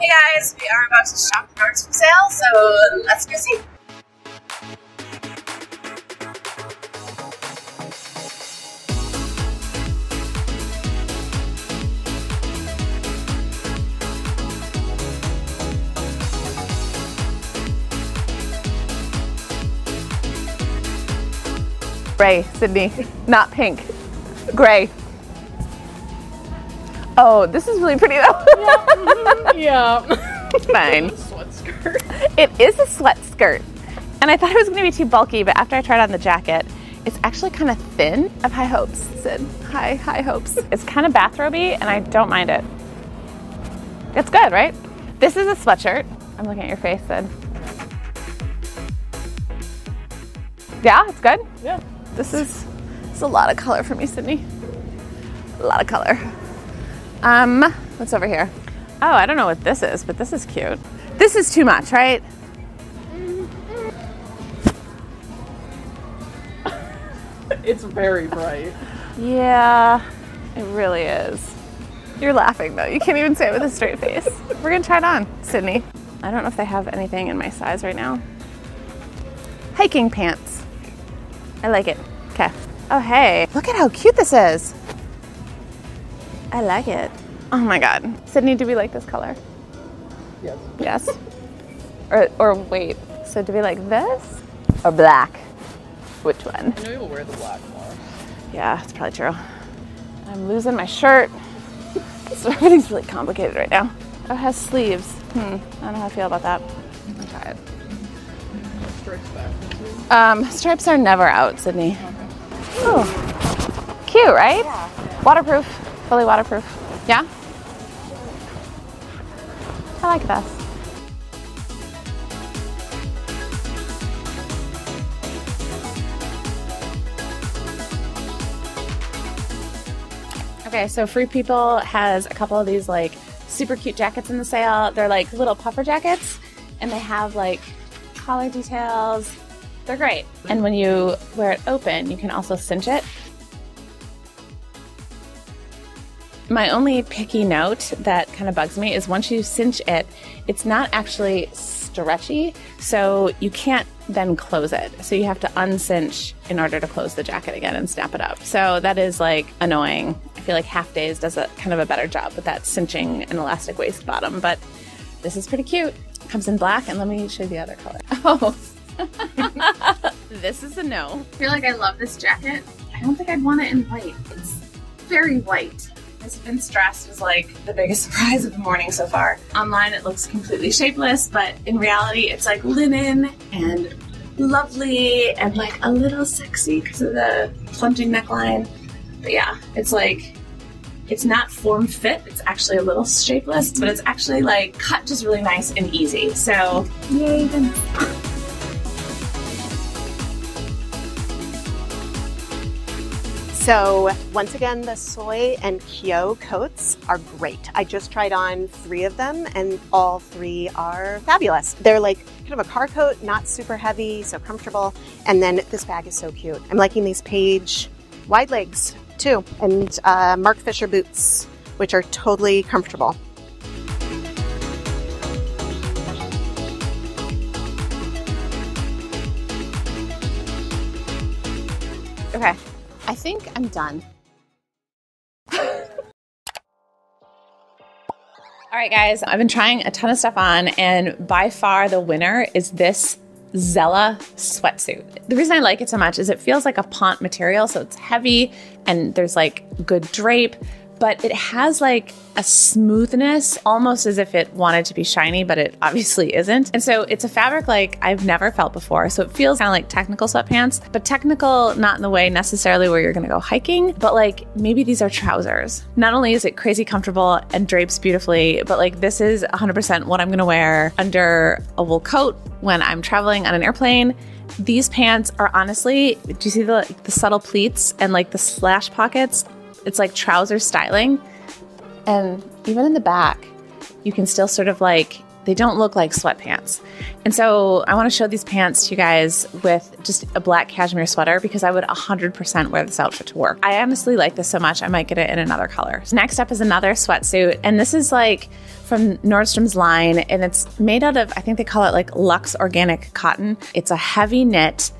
Hey guys, we are about to shop the Nordstrom sale, so let's go see. Gray, Sydney, not pink. Gray. Oh, this is really pretty though. Yeah. Mm-hmm, fine. Sweat skirt. It is a sweat skirt. And I thought it was gonna be too bulky, but after I tried on the jacket, it's actually kind of thin. I have high hopes, Sid. High, high hopes. It's kind of bathroby and I don't mind it. It's good, right? This is a sweatshirt. I'm looking at your face, Sid. Yeah, it's good. Yeah. This is it's a lot of color for me, Sydney. A lot of color. Um, what's over here? Oh, I don't know what this is, but this is cute. This is too much, right? It's very bright. Yeah, it really is. You're laughing though. You can't even say it with a straight face. We're gonna try it on, Sydney. I don't know if they have anything in my size right now. Hiking pants. I like it. Okay. Oh, hey. Look at how cute this is. I like it. Oh my God. Sydney, do we like this color? Yes. Yes. or, or wait. So do we like this or black? Which one? I know you'll wear the black more. Yeah, it's probably true. I'm losing my shirt. So everything's really complicated right now. Oh, it has sleeves. Hmm. I don't know how I feel about that. I'll try it. Stripes back. Um, stripes are never out, Sydney. Oh, cute, right? Yeah. Waterproof, fully waterproof. Yeah. I like this. Okay, so Free People has a couple of these like super cute jackets in the sale. They're like little puffer jackets and they have like collar details. They're great. And when you wear it open, you can also cinch it. My only picky note that kind of bugs me is once you cinch it, it's not actually stretchy, so you can't then close it. So you have to uncinch in order to close the jacket again and snap it up. So that is like annoying. I feel like Halfdays does a kind of a better job with that cinching an elastic waist bottom, but this is pretty cute. Comes in black, and let me show you the other color. Oh, this is a no. I feel like I love this jacket. I don't think I'd want it in white. It's very white. This Vince dress was like the biggest surprise of the morning so far. Online it looks completely shapeless, but in reality it's like linen and lovely and like a little sexy because of the plunging neckline. But yeah, it's like it's not form fit. It's actually a little shapeless, but it's actually like cut just really nice and easy. So yay. So once again, the Soia & Kyo coats are great. I just tried on three of them and all three are fabulous. They're like kind of a car coat, not super heavy, so comfortable. And then this bag is so cute. I'm liking these Paige wide legs too, and uh, Marc Fisher boots, which are totally comfortable. Okay, I think I'm done. All right, guys, I've been trying a ton of stuff on, and by far the winner is this Zella sweatsuit. The reason I like it so much is it feels like a ponte material, so it's heavy and there's like good drape, but it has like a smoothness almost as if it wanted to be shiny, but it obviously isn't. And so it's a fabric like I've never felt before. So it feels kind of like technical sweatpants, but technical not in the way necessarily where you're gonna go hiking, but like maybe these are trousers. Not only is it crazy comfortable and drapes beautifully, but like this is 100% what I'm gonna wear under a wool coat when I'm traveling on an airplane. These pants are honestly, do you see the, the subtle pleats and like the slash pockets? It's like trouser styling. And even in the back, you can still sort of like, they don't look like sweatpants. And so I want to show these pants to you guys with just a black cashmere sweater because I would 100% wear this outfit to work. I honestly like this so much, I might get it in another color. Next up is another sweatsuit. And this is like from Nordstrom's line, and it's made out of, I think they call it like Luxe Organic Cotton. It's a heavy knit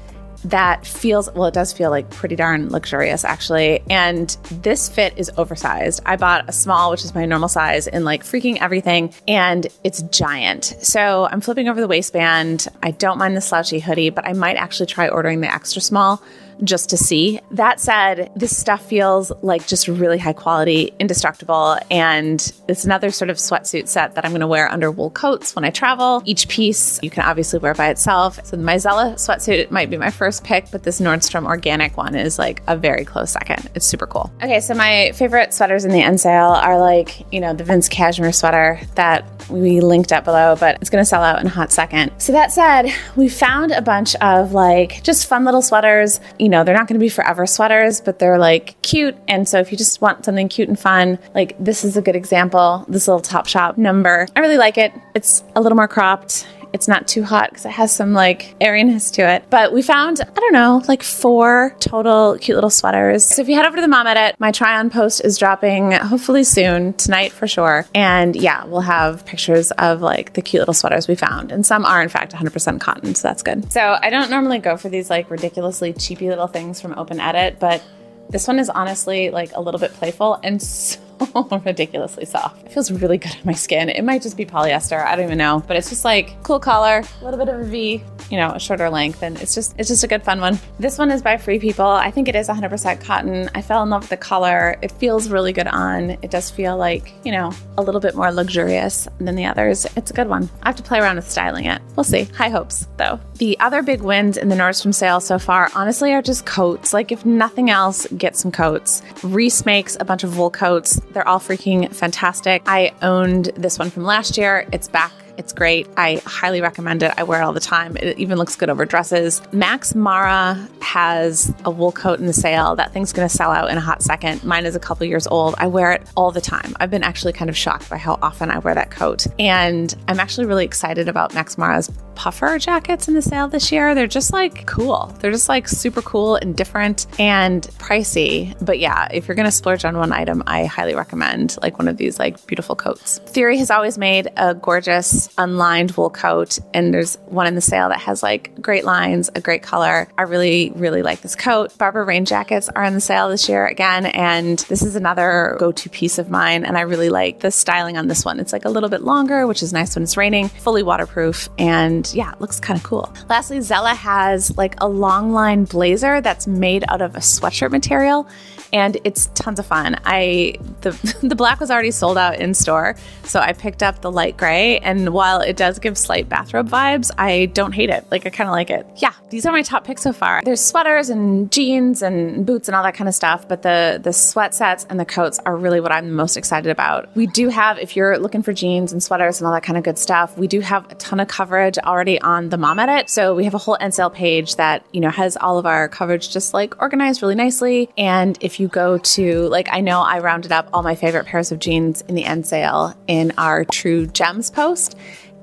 that feels well it does feel like pretty darn luxurious actually. And this fit is oversized. I bought a small which is my normal size in like freaking everything and it's giant. So i'm flipping over the waistband. I don't mind the slouchy hoodie but i might actually try ordering the extra small just to see. That said, this stuff feels like just really high quality, indestructible, and it's another sort of sweatsuit set that I'm going to wear under wool coats when I travel. Each piece you can obviously wear by itself. So my Zella sweatsuit might be my first pick, but this Nordstrom organic one is like a very close second. It's super cool. Okay, so my favorite sweaters in the NSALE are like, you know, the Vince cashmere sweater that we linked up below, but it's going to sell out in a hot second. So that said, we found a bunch of like just fun little sweaters. You know, they're not going to be forever sweaters, but they're like cute. And so if you just want something cute and fun, like this is a good example. This little Topshop number. I really like it. It's a little more cropped. It's not too hot because it has some like airiness to it. But we found, I don't know, like four total cute little sweaters. So if you head over to the Mom Edit, my try on post is dropping hopefully soon, tonight for sure. And yeah, we'll have pictures of like the cute little sweaters we found. And some are in fact 100% cotton, so that's good. So I don't normally go for these like ridiculously cheapy little things from Open Edit, but this one is honestly like a little bit playful and so ridiculously soft. It feels really good on my skin. It might just be polyester. I don't even know, but it's just like cool collar, a little bit of a V, you know, a shorter length, and it's just it's just a good fun one. This one is by Free People. I think it is 100% cotton. I fell in love with the color. It feels really good on. It does feel like you know a little bit more luxurious than the others. It's a good one. I have to play around with styling it. We'll see. High hopes though. The other big wins in the Nordstrom sale so far, honestly, are just coats. Like if nothing else, get some coats. Reiss makes a bunch of wool coats. They're all freaking fantastic. I owned this one from last year. It's back it's great. I highly recommend it. I wear it all the time. It even looks good over dresses. Max Mara has a wool coat in the sale. That thing's going to sell out in a hot second. Mine is a couple years old. I wear it all the time. I've been actually kind of shocked by how often I wear that coat. And I'm actually really excited about Max Mara's puffer jackets in the sale this year. They're just like cool. They're just like super cool and different and pricey. But yeah, if you're going to splurge on one item, I highly recommend like one of these like beautiful coats. Theory has always made a gorgeous unlined wool coat, and there's one in the sale that has like great lines, a great color. I really, really like this coat. Barbour rain jackets are in the sale this year again, and this is another go to piece of mine. And I really like the styling on this one. It's like a little bit longer, which is nice when it's raining, fully waterproof, and yeah, it looks kind of cool. Lastly, Zella has like a long line blazer that's made out of a sweatshirt material and it's tons of fun. I the the black was already sold out in store, so I picked up the light gray and while it does give slight bathrobe vibes, I don't hate it. Like I kind of like it. Yeah, these are my top picks so far. There's sweaters and jeans and boots and all that kind of stuff, but the the sweat sets and the coats are really what I'm most excited about. We do have if you're looking for jeans and sweaters and all that kind of good stuff, we do have a ton of coverage already on the Mom Edit. So we have a whole NSALE page that, you know, has all of our coverage just like organized really nicely. And if you go to, like, I know I rounded up all my favorite pairs of jeans in the NSALE in our True Gems post.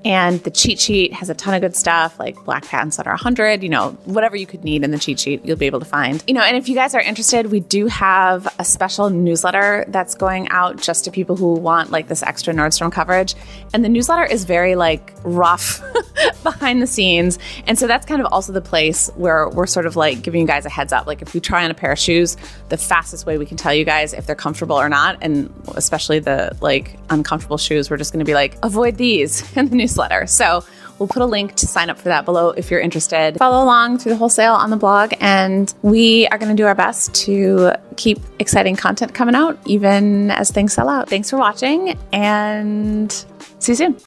And the cheat sheet has a ton of good stuff like black patents that are 100, you know, whatever you could need in the cheat sheet, you'll be able to find. You know, and if you guys are interested, we do have a special newsletter that's going out just to people who want like this extra Nordstrom coverage. And the newsletter is very like rough behind the scenes. And so that's kind of also the place where we're sort of like giving you guys a heads up. Like if we try on a pair of shoes, the fastest way we can tell you guys if they're comfortable or not, and especially the like uncomfortable shoes, we're just going to be like, avoid these in the newsletter newsletter. So we'll put a link to sign up for that below if you're interested. Follow along through the whole sale on the blog, and we are going to do our best to keep exciting content coming out even as things sell out. Thanks for watching, and see you soon.